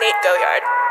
Nate Goyard.